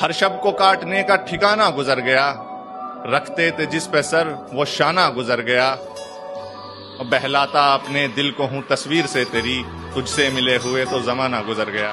हर शब को काटने का ठिकाना गुजर गया। रखते थे जिस पे सर, वो शाना गुजर गया। बहलाता अपने दिल को हूँ तस्वीर से तेरी, तुझसे मिले हुए तो जमाना गुजर गया।